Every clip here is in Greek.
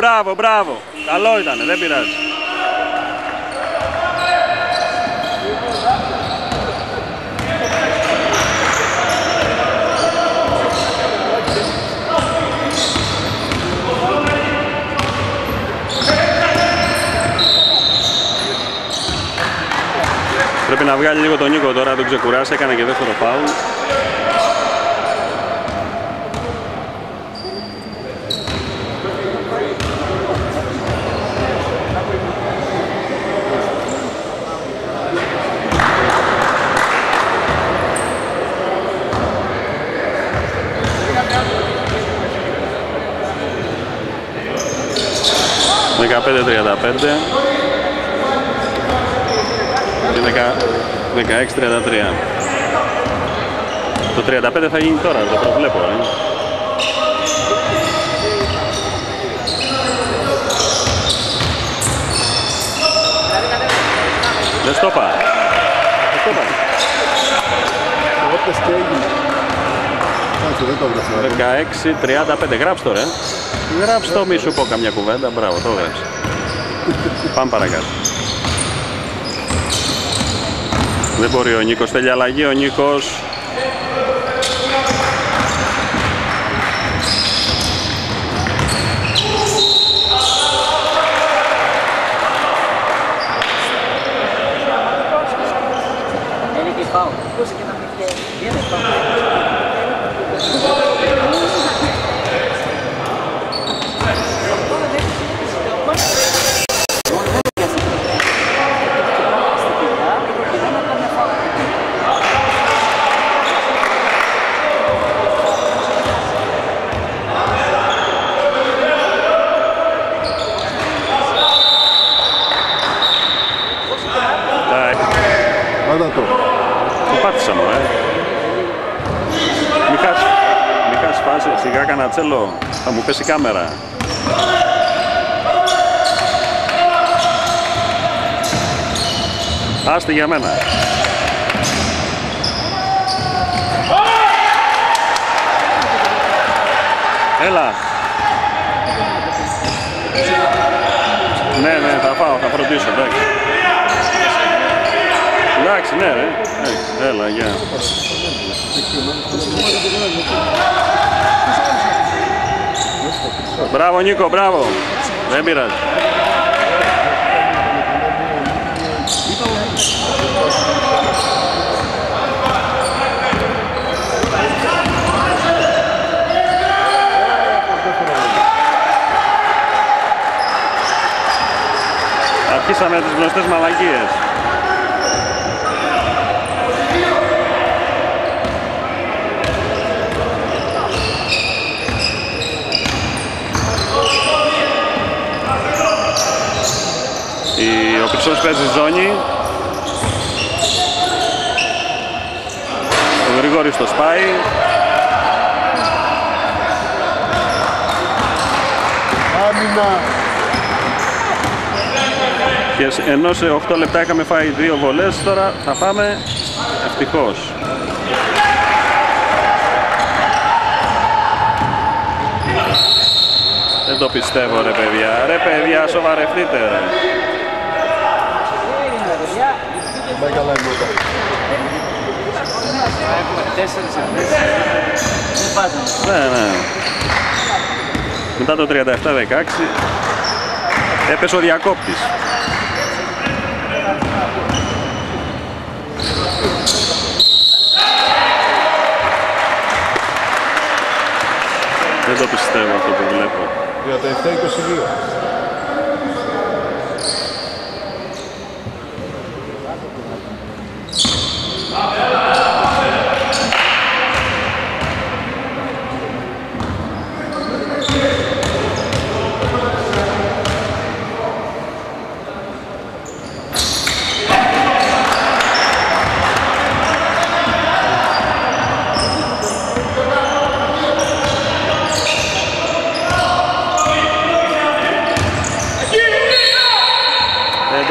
Μπράβο, μπράβο. Καλό ήταν, δεν πειράζει. Πρέπει να βγάλει λίγο τον Νίκο τώρα, τον ξεκουράσει, έκανε και δεύτερο φάουλ. Και 16-33. Το 35 θα γίνει τώρα, το προβλέπω. Ε. Δεν στο είπα. Δεν στο είπα. Εγώ πες τι έγινε. Κάτσε, δεν το έγραψα. 16-35. Γράψτε τώρα. Ε. Γράψτε το, μη σου πω καμιά κουβέντα. Μπράβο, το έγραψε. Πάμε παρακάτω. Δεν μπορεί ο Νίκος, θέλει αλλαγή ο Νίκος. Άντα το. Το πάτησα μου, ε. Μη χάσει, μη χάσει φάση, σιγά κανατσέλο, θα μου πέσει η κάμερα. Άστε για μένα. Έλα. Ναι, ναι, θα φάω, θα φροντίσω, εντάξει. Εντάξει, ναι, ρε. Εντάξει, Έλα, γεια. Μπράβο, Νίκο, μπράβο. Δεν πειράζει. Αρχίσαμε τις γνωστές μαλακίες. Ο Χρυσός παίζει ζώνη. Ο Γρηγόρης το σπάει. Άμυνα. Και σ- ενώ σε 8 λεπτά είχαμε φάει δύο βολές, τώρα θα φάμε ευτυχώς. Δεν το πιστεύω ρε παιδιά. Ρε παιδιά, σοβαρευτείτε ρε. Δεν πάει καλά η νότα. Ναι, ναι. Μετά το 37-16 έπεσε ο διακόπτης. Δεν το πιστεύω αυτό που βλέπω. 37-22.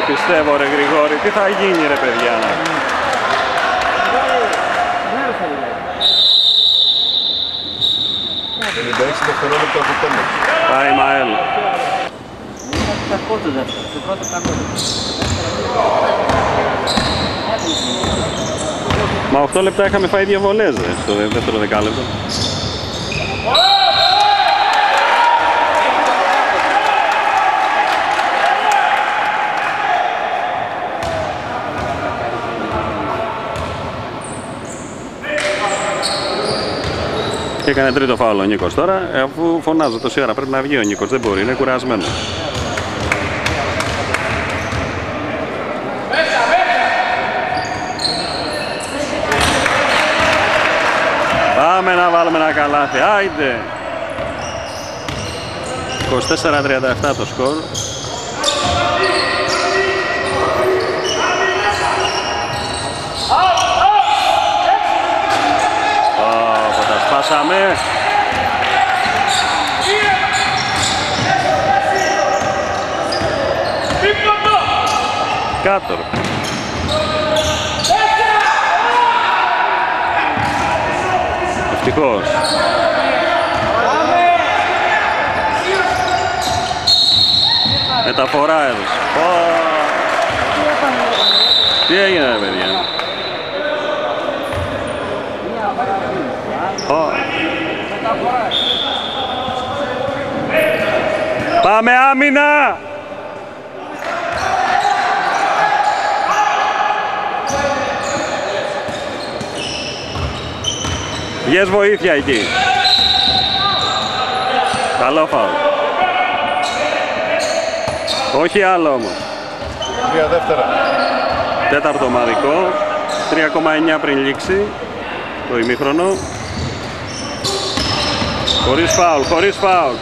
Το πιστεύω ρε Γρηγόρη. Τι θα γίνει ρε παιδιά. 56 δευτερόλεπτα από τέλος. Πάει Μαέλ. το δεύτερο. Το πρώτο κακό. Μα 8 λεπτά είχαμε φάει δύο βολές δε, στο δεύτερο δεκάλεπτο. Και έκανε τρίτο φάουλο ο Νίκος τώρα, ε, αφού φωνάζω τόση ώρα πρέπει να βγει ο Νίκος, δεν μπορεί, είναι κουρασμένος. Πάμε να βάλουμε ένα καλάθι, άιντε! 24-37 το σκορ. Ω, τα σπάσαμε. Κάτω. ρε. Ευτυχώς. Μεταφορά έδωσε. Πω. Τι έγινε; ρε παιδιά. Πω. Πάμε άμυνα! Βγες βοήθεια εκεί. Καλό φάουλ. Όχι άλλο όμως. Τρία δεύτερα. Τέταρτο ομαδικό. 3,9 πριν λήξει το ημίχρονο. Χωρίς φάουλ, χωρίς φάουλ.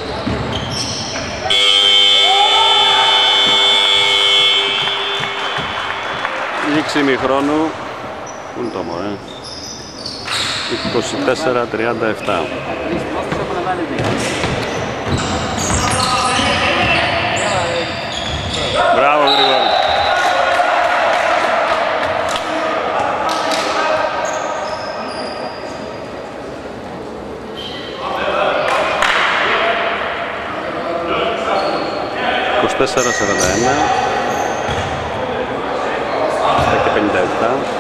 Λήξη ημίχρονου. Πού είναι το μωρέ; 24-37. Μπράβο Γρηγόρη. Τέσσερα Tá?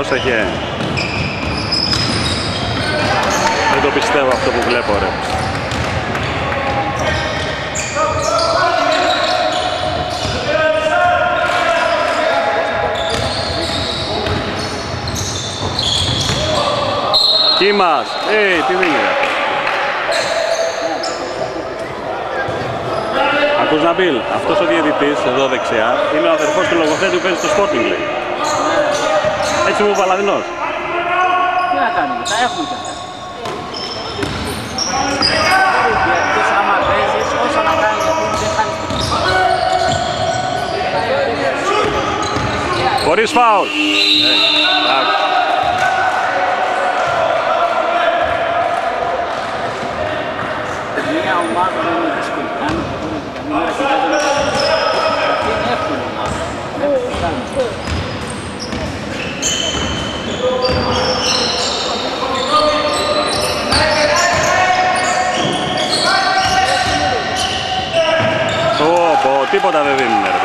Πρόσεχε. Δεν το πιστεύω αυτό που βλέπω ρε. Κίμας. Ε, τι δίνει ρε. Ακούς Ναμπίλ, αυτός ο διαιτητής εδώ δεξιά είναι ο αδερφός του λογοθέτη που παίζει στο Sporting λέει. Έτσι μου είπε ο Παλαδινός. Τι να κάνουμε, τα έχουμε κι αυτά. Διαιτητής άμα παίζεις, όσα να κάνεις γιατί δεν χάνεις τίποτα. Χωρίς φάουλ. Ε, εντάξει. Μια ομάδα δεν είναι δύσκολη. Αν μπορούν καμία μέρα και δεν είναι Αυτή είναι εύκολη ομάδα. Πρέπει να κάνεις. Πω, πω,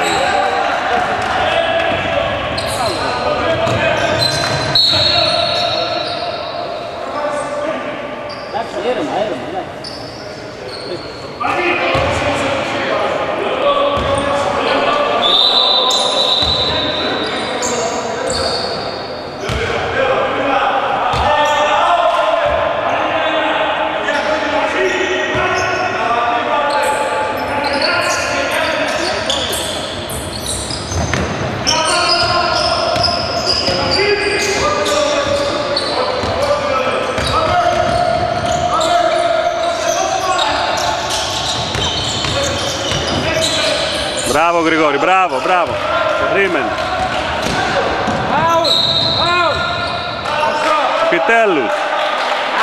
Μπράβο Γρηγόρη, μπράβο, μπράβο. Το περίμενε. Άουτ! Άουτ! Αυτό! Επιτέλους.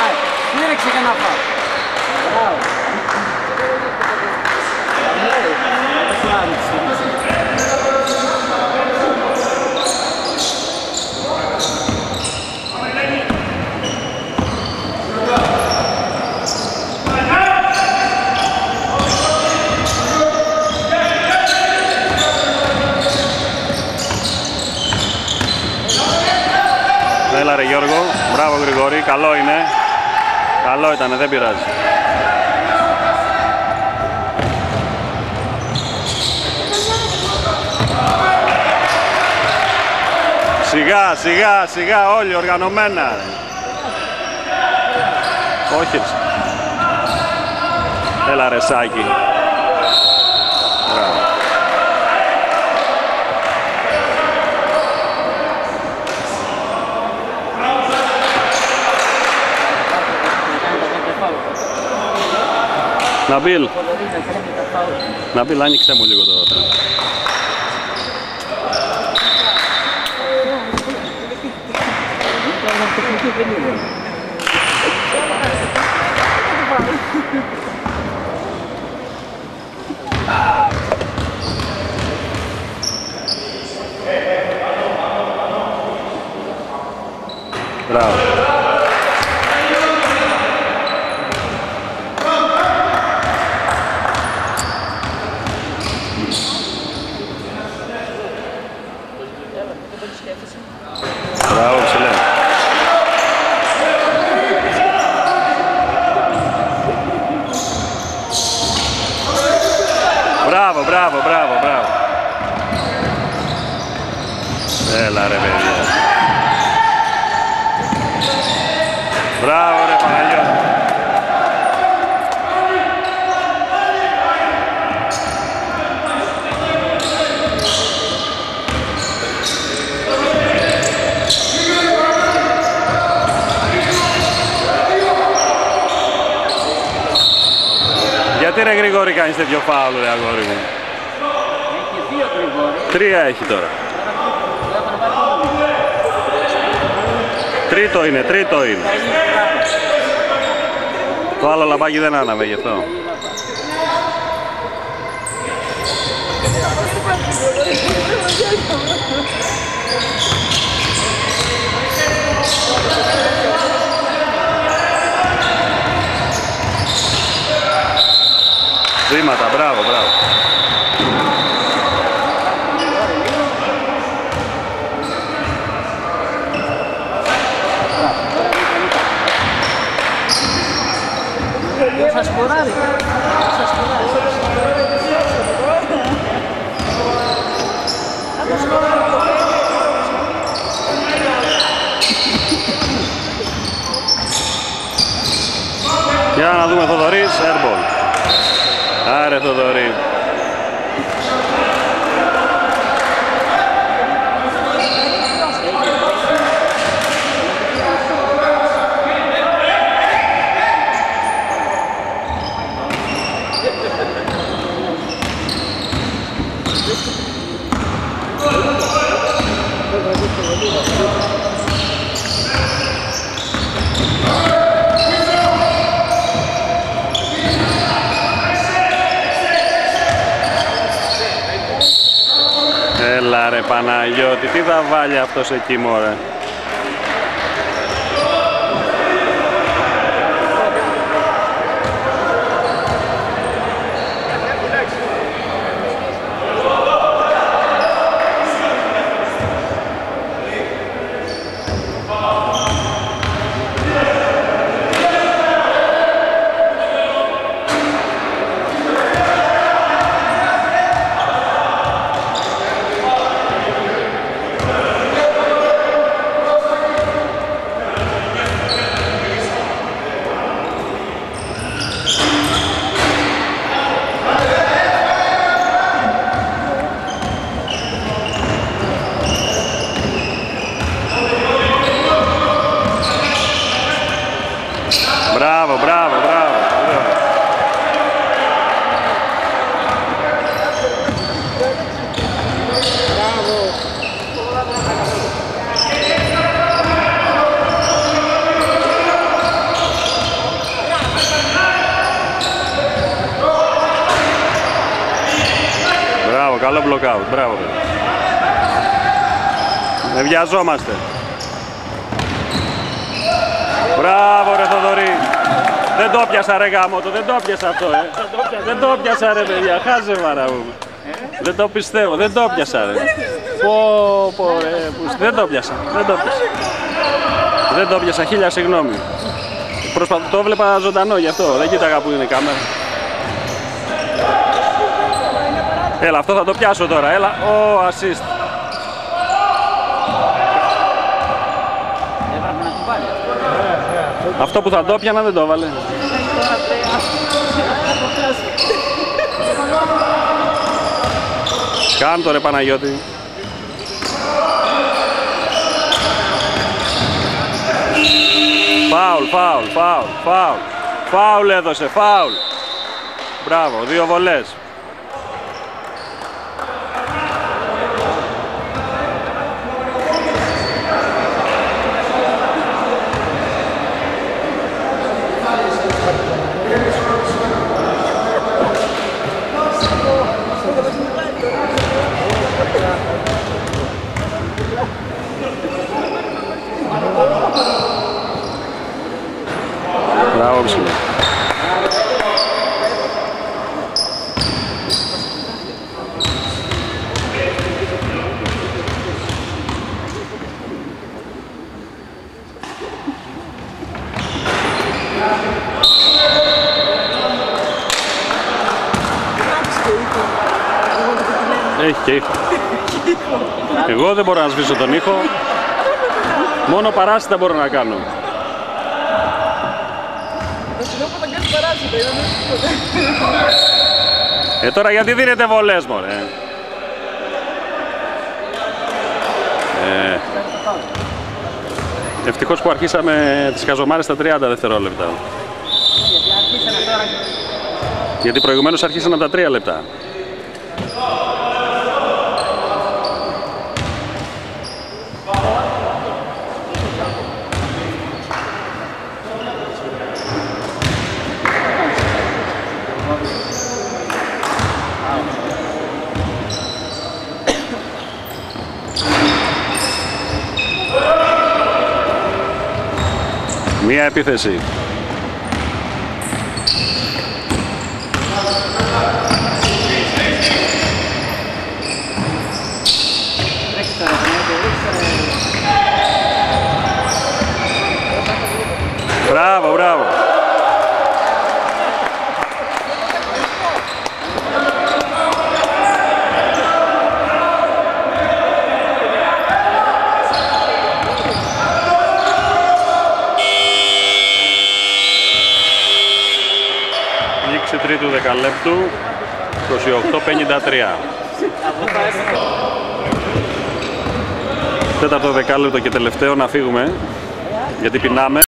Άι, στήριξε και να φάω. Μπράβο. Ναι, δεν χρειάζεται στήριξη. Έλα ρε Γιώργο, μπράβο Γρηγόρη, καλό είναι. Καλό ήταν, δεν πειράζει. Σιγά, σιγά, σιγά, όλοι οργανωμένα. Όχι. ρε. Έλα ρε Σάκη. Ναμπίλ, Θοδωρή να κάνει τα φάουλ. Ναμπίλ, άνοιξε μου λίγο το θέμα. Τώρα τεχνική δεν είναι. Μπράβο. Μπράβο, ψηλέ. Μπράβο, μπράβο, μπράβο, μπράβο. Έλα ρε παιδιά. Μπράβο ρε Παναγιώτη. Γιατί ρε Γρηγόρη κάνεις τέτοιο φάουλ ρε αγόρι μου; Έχει δύο γρηγόρη. Τρία έχει τώρα. Δεν θα πάρει μόνο δύο. Τρίτο είναι, τρίτο είναι. Το άλλο λαμπάκι δεν άναβε γι' αυτό. Βήματα, μπράβο, μπράβο. Δεν θα σκοράρει. Δεν θα σκοράρει. Για να δούμε Θοδωρής, airball. Άρε Θοδωρή. Έλα ρε Παναγιώτη, τι θα βάλει αυτός εκεί μωρέ. Καλό blockout. Μπράβο, παιδί. Δεν βιαζόμαστε. Μπράβο ρε Θοδωρή. Δεν το πιάσα ρε γάμο το, δεν το πιάσα αυτό ε. Δεν το πιάσα ρε παιδιά, χάζε μάρα μου. Δεν το πιστεύω, δεν το πιάσα ρε. Πω πω ρε, που- δεν το πιάσα, δεν το πιάσα. Δεν το πιάσα, χίλια συγγνώμη. Προσπαθώ, το βλέπα ζωντανό γι' αυτό, δεν κοίταγα που είναι η κάμερα. Έλα, αυτό θα το πιάσω τώρα, έλα. Ω, assist. Έπρεπε να του βάλει. Αυτό που θα το πιάνα δεν το έβαλε. Κάν το ρε Παναγιώτη. Φάουλ, φάουλ, φάουλ, φάουλ. Φάουλ έδωσε, φάουλ. Μπράβο, δύο βολές. Μπράβο, ψηλό. Έχει και ήχο. Εγώ δεν μπορώ να σβήσω τον ήχο. Μόνο παράσιτα μπορώ να κάνω. Ε, τώρα γιατί δίνετε βολές, μωρέ; Ε, ευτυχώς που αρχίσαμε τις καζομάρες στα 30 δευτερόλεπτα. Γιατί αρχίσανε τώρα; Γιατί προηγουμένως αρχίσαμε από τα 3 λεπτά. Μία επίθεση. τρέξει τώρα, Παναγιώτη, ρίξε τώρα. Μπράβο, μπράβο. Λήξη τρίτου δεκαλέπτου, 28-53. Τέταρτο δεκάλεπτο και τελευταίο να φύγουμε, γιατί πεινάμε.